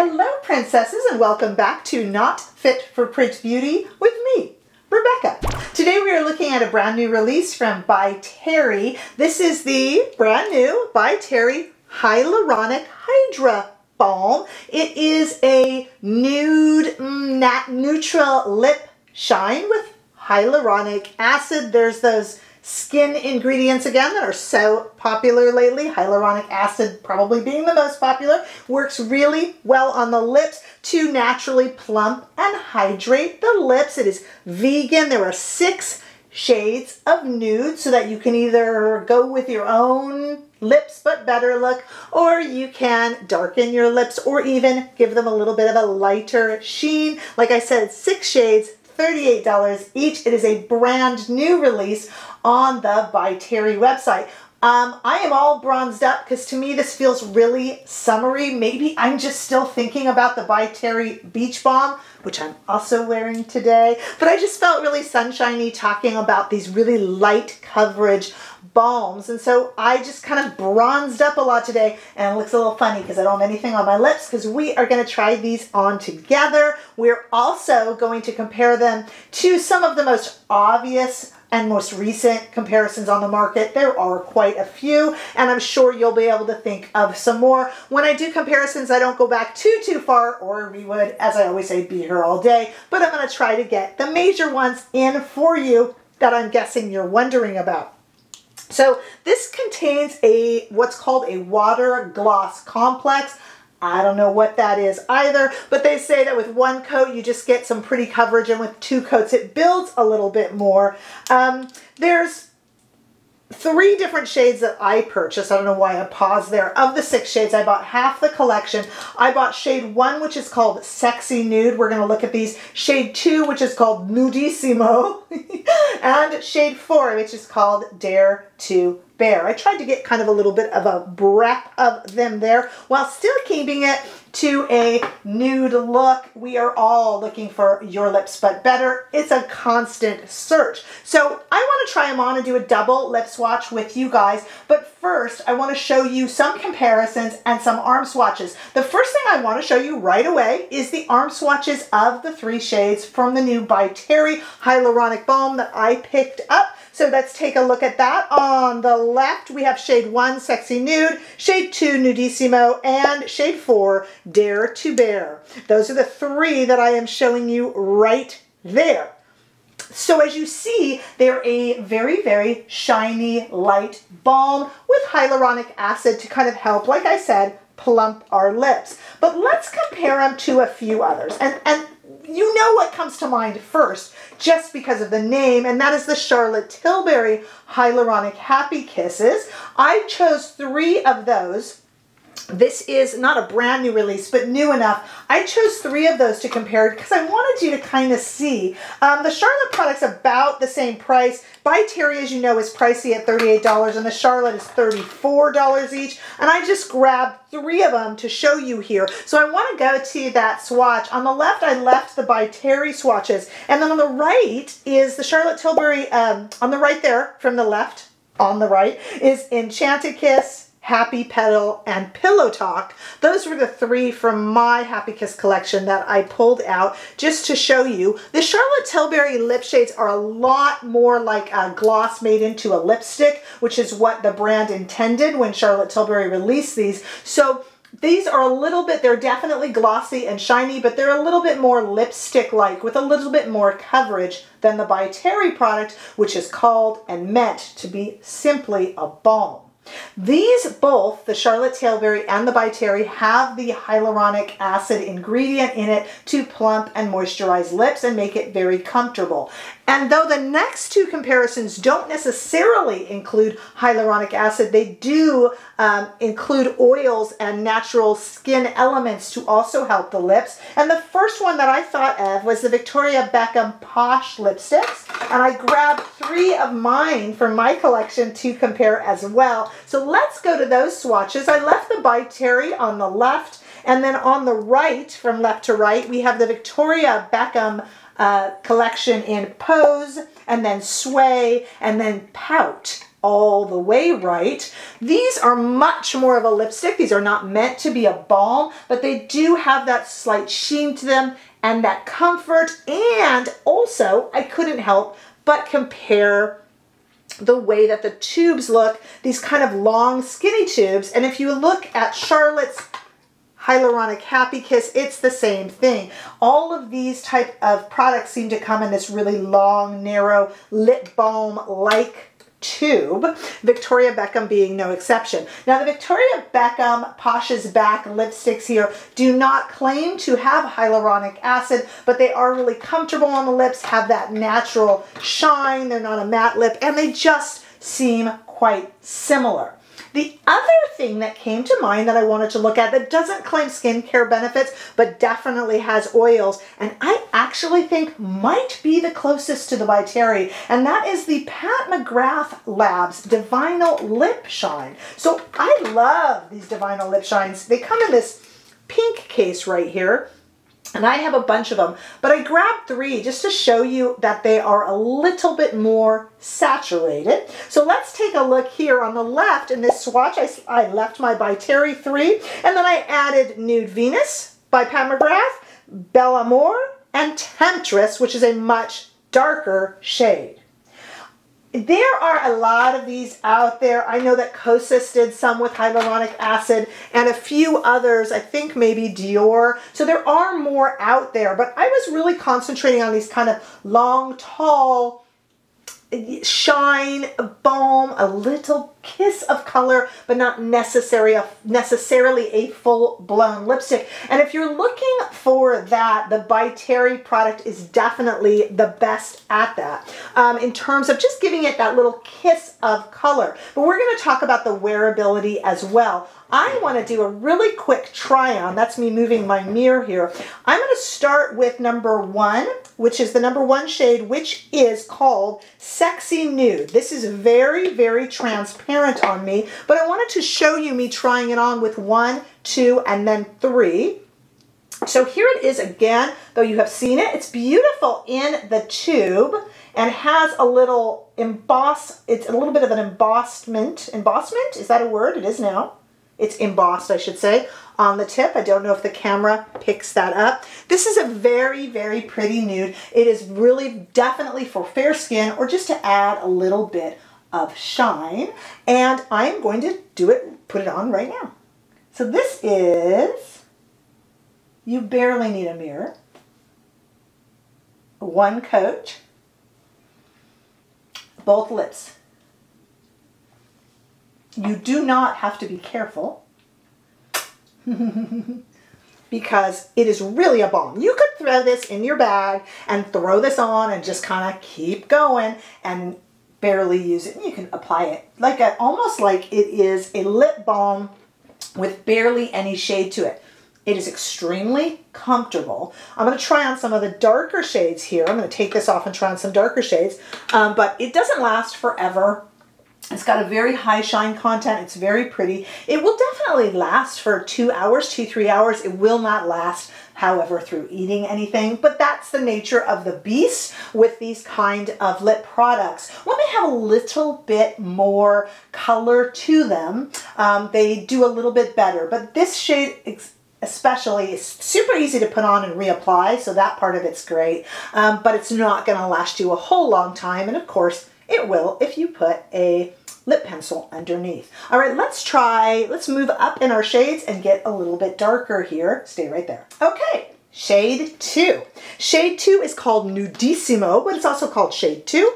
Hello, PRINTcesses, and welcome back to Not Fit for Print Beauty with me, Rebecca. Today we are looking at a brand new release from By Terry. This is the brand new By Terry Hyaluronic Hydra Balm. It is a nude, mm, nat neutral lip shine with hyaluronic acid. There's those skin ingredients again that are so popular lately. Hyaluronic acid probably being the most popular. Works really well on the lips to naturally plump and hydrate the lips. It is vegan. There are six shades of nude so that you can either go with your own lips but better look or you can darken your lips or even give them a little bit of a lighter sheen. Like I said, six shades, $38 each. It is a brand new release on the By Terry website. Um, I am all bronzed up because to me this feels really summery. Maybe I'm just still thinking about the By Terry Beach Balm, which I'm also wearing today. But I just felt really sunshiny talking about these really light coverage balms. And so I just kind of bronzed up a lot today and it looks a little funny because I don't have anything on my lips because we are going to try these on together. We're also going to compare them to some of the most obvious and most recent comparisons on the market. There are quite a few, and I'm sure you'll be able to think of some more. When I do comparisons, I don't go back too, too far, or we would, as I always say, be here all day, but I'm gonna try to get the major ones in for you that I'm guessing you're wondering about. So this contains a what's called a water gloss complex. I don't know what that is either, but they say that with one coat you just get some pretty coverage and with two coats it builds a little bit more. Um, there's three different shades that I purchased. I don't know why I paused there. Of the six shades, I bought half the collection. I bought shade one, which is called Sexy Nude. We're going to look at these. Shade two, which is called Nudissimo. and shade four, which is called Dare to Bare. I tried to get kind of a little bit of a breath of them there while still keeping it to a nude look. We are all looking for your lips but better. It's a constant search. So I want to try them on and do a double lip swatch with you guys. But first, I want to show you some comparisons and some arm swatches. The first thing I want to show you right away is the arm swatches of the three shades from the new By Terry Hyaluronic Balm that I picked up. So let's take a look at that. On the left, we have shade 1, Sexy Nude, shade 2, Nudissimo, and shade 4, Dare to Bare. Those are the three that I am showing you right there. So as you see, they're a very, very shiny, light balm with hyaluronic acid to kind of help, like I said, plump our lips. But let's compare them to a few others. And, and you know what comes to mind first just because of the name, and that is the Charlotte Tilbury Hyaluronic Happikisses. I chose three of those this is not a brand new release, but new enough. I chose three of those to compare because I wanted you to kind of see. Um, the Charlotte product's about the same price. By Terry, as you know, is pricey at $38, and the Charlotte is $34 each. And I just grabbed three of them to show you here. So I want to go to that swatch. On the left, I left the By Terry swatches. And then on the right is the Charlotte Tilbury, um, on the right there, from the left, on the right, is Enchanted Kiss, Happy Petal, and Pillow Talk. Those were the three from my Happikiss collection that I pulled out just to show you. The Charlotte Tilbury lip shades are a lot more like a gloss made into a lipstick, which is what the brand intended when Charlotte Tilbury released these. So these are a little bit, they're definitely glossy and shiny, but they're a little bit more lipstick-like with a little bit more coverage than the By Terry product, which is called and meant to be simply a balm. These both, the Charlotte Tilbury and the By have the hyaluronic acid ingredient in it to plump and moisturize lips and make it very comfortable. And though the next two comparisons don't necessarily include hyaluronic acid, they do um, include oils and natural skin elements to also help the lips. And the first one that I thought of was the Victoria Beckham Posh lipsticks. And I grabbed three of mine from my collection to compare as well. So let's go to those swatches. I left the By Terry on the left. And then on the right, from left to right, we have the Victoria Beckham uh, collection in Pose, and then Sway, and then Pout. all the way right. These are much more of a lipstick. These are not meant to be a balm, but they do have that slight sheen to them and that comfort. And also, I couldn't help but compare the way that the tubes look, these kind of long skinny tubes. And if you look at Charlotte's Hyaluronic Happikiss, it's the same thing. All of these type of products seem to come in this really long, narrow lip balm-like tube, Victoria Beckham being no exception. Now the Victoria Beckham Posh's Back lipsticks here do not claim to have hyaluronic acid, but they are really comfortable on the lips, have that natural shine, they're not a matte lip, and they just seem quite similar. The other thing that came to mind that I wanted to look at that doesn't claim skincare benefits, but definitely has oils, and I actually think might be the closest to the Terry, and that is the Pat McGrath Labs Divinyl Lip Shine. So I love these Divinyl Lip Shines. They come in this pink case right here. And I have a bunch of them, but I grabbed three just to show you that they are a little bit more saturated. So let's take a look here on the left in this swatch. I, I left my by Terry 3, and then I added Nude Venus by Pat McGrath, Bella Moore, and Temptress, which is a much darker shade. There are a lot of these out there. I know that Kosas did some with hyaluronic acid and a few others, I think maybe Dior. So there are more out there, but I was really concentrating on these kind of long, tall, shine, balm, a little kiss of color, but not necessary, a, necessarily a full-blown lipstick. And if you're looking for that, the By Terry product is definitely the best at that um, in terms of just giving it that little kiss of color. But we're going to talk about the wearability as well. I want to do a really quick try on. That's me moving my mirror here. I'm going to start with number one, which is the number one shade, which is called Sexy Nude. This is very, very transparent on me, but I wanted to show you me trying it on with one, two, and then three. So here it is again, though you have seen it. It's beautiful in the tube and has a little emboss, it's a little bit of an embossment. Embossment, is that a word? It is now. It's embossed, I should say, on the tip. I don't know if the camera picks that up. This is a very, very pretty nude. It is really definitely for fair skin or just to add a little bit of shine. And I'm going to do it, put it on right now. So this is, you barely need a mirror, one coat, both lips. You do not have to be careful because it is really a balm. You could throw this in your bag and throw this on and just kind of keep going and barely use it. You can apply it like a, almost like it is a lip balm with barely any shade to it. It is extremely comfortable. I'm going to try on some of the darker shades here. I'm going to take this off and try on some darker shades, um, but it doesn't last forever. It's got a very high shine content. It's very pretty. It will definitely last for two hours, two, three hours. It will not last, however, through eating anything, but that's the nature of the beast with these kind of lip products. When they have a little bit more color to them, um, they do a little bit better, but this shade especially is super easy to put on and reapply, so that part of it's great, um, but it's not gonna last you a whole long time, and of course, it will if you put a lip pencil underneath. All right, let's try, let's move up in our shades and get a little bit darker here. Stay right there. Okay, shade two. Shade two is called Nudissimo, but it's also called shade two.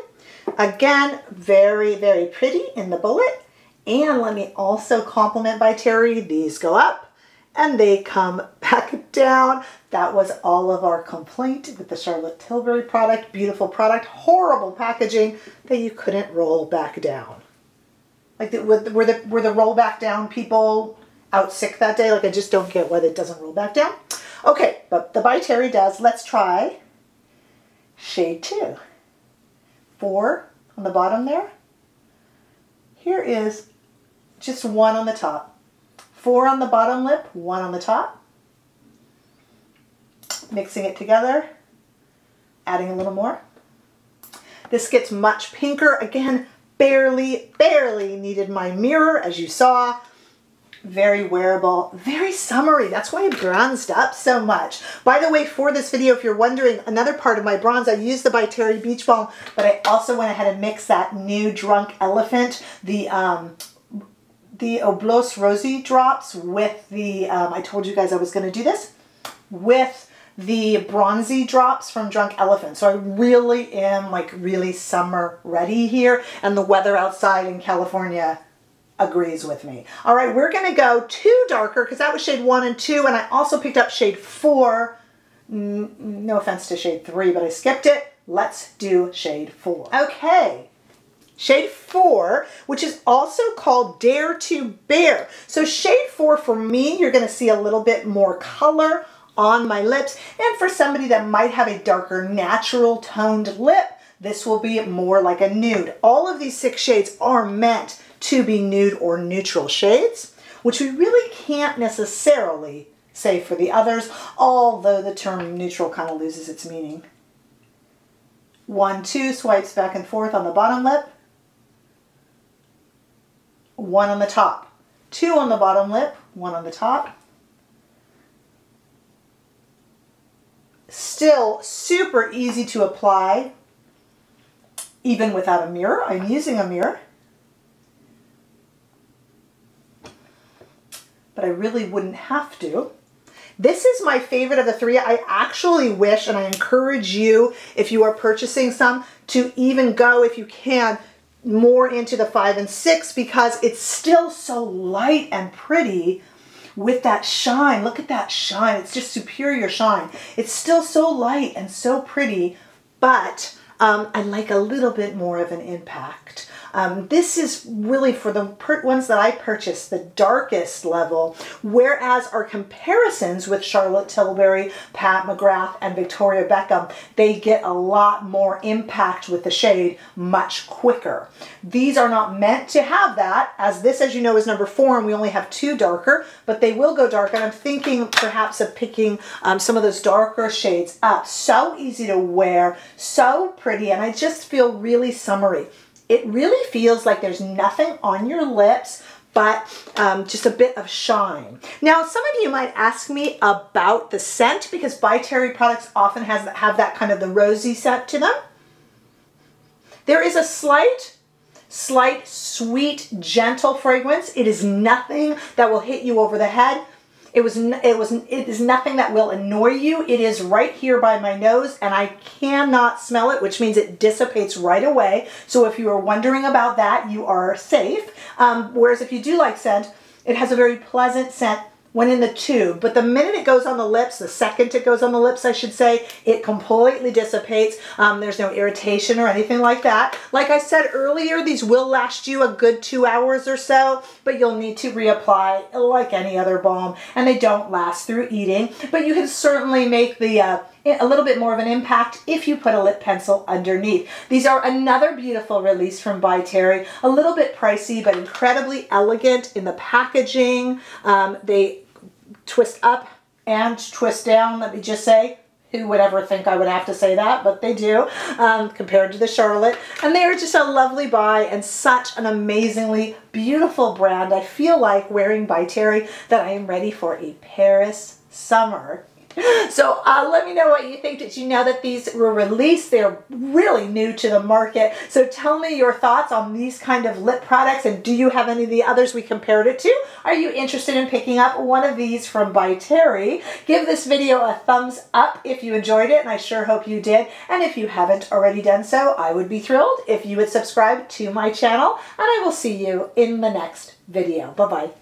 Again, very, very pretty in the bullet. And let me also compliment by Terry, these go up and they come back down. That was all of our complaint with the Charlotte Tilbury product. Beautiful product, horrible packaging that you couldn't roll back down. Like, the, were, the, were the roll back down people out sick that day? Like, I just don't get why it doesn't roll back down. Okay, but the By Terry does. Let's try shade two. Four on the bottom there. Here is just one on the top. Four on the bottom lip, one on the top. Mixing it together, adding a little more. This gets much pinker. Again, barely, barely needed my mirror, as you saw. Very wearable, very summery. That's why I bronzed up so much. By the way, for this video, if you're wondering, another part of my bronze, I used the By Terry Beach Balm, but I also went ahead and mixed that new Drunk Elephant, the um, the O-Bloos Rosi drops with the, um, I told you guys I was going to do this, with the bronzy drops from Drunk Elephant. So I really am like really summer ready here and the weather outside in California agrees with me. All right, we're gonna go two darker because that was shade one and two and I also picked up shade four. No offense to shade three, but I skipped it. Let's do shade four. Okay, shade four, which is also called Dare to Bare. So shade four for me, you're gonna see a little bit more color on my lips. And for somebody that might have a darker natural toned lip, this will be more like a nude. All of these six shades are meant to be nude or neutral shades, which we really can't necessarily say for the others, although the term neutral kind of loses its meaning. One, two swipes back and forth on the bottom lip. One on the top. Two on the bottom lip, one on the top. Still super easy to apply, even without a mirror. I'm using a mirror. But I really wouldn't have to. This is my favorite of the three. I actually wish, and I encourage you, if you are purchasing some, to even go, if you can, more into the five and six because it's still so light and pretty with that shine. Look at that shine. It's just superior shine. It's still so light and so pretty, but um, I like a little bit more of an impact. Um, this is really for the ones that I purchased, the darkest level, whereas our comparisons with Charlotte Tilbury, Pat McGrath, and Victoria Beckham, they get a lot more impact with the shade much quicker. These are not meant to have that, as this, as you know, is number four, and we only have two darker, but they will go dark, and I'm thinking perhaps of picking um, some of those darker shades up. So easy to wear, so pretty, and I just feel really summery. It really feels like there's nothing on your lips but um, just a bit of shine. Now, some of you might ask me about the scent because By Terry products often has have that kind of the rosy scent to them. There is a slight, slight, sweet, gentle fragrance. It is nothing that will hit you over the head. It was it was it is nothing that will annoy you. It is right here by my nose and I cannot smell it, which means it dissipates right away. So if you are wondering about that, you are safe. Um, whereas if you do like scent, it has a very pleasant scent when in the tube. But the minute it goes on the lips, the second it goes on the lips, I should say, it completely dissipates. Um, there's no irritation or anything like that. Like I said earlier, these will last you a good two hours or so, but you'll need to reapply like any other balm, and they don't last through eating. But you can certainly make the uh, a little bit more of an impact if you put a lip pencil underneath. These are another beautiful release from By Terry. A little bit pricey, but incredibly elegant in the packaging. Um, they twist up and twist down, let me just say. Who would ever think I would have to say that, but they do, um, compared to the Charlotte. And they are just a lovely buy and such an amazingly beautiful brand. I feel like wearing By Terry that I am ready for a Paris summer so uh, let me know what you think. Did you know that these were released? They're really new to the market. So tell me your thoughts on these kind of lip products and do you have any of the others we compared it to? Are you interested in picking up one of these from By Terry? Give this video a thumbs up if you enjoyed it and I sure hope you did. And if you haven't already done so, I would be thrilled if you would subscribe to my channel and I will see you in the next video. Bye-bye.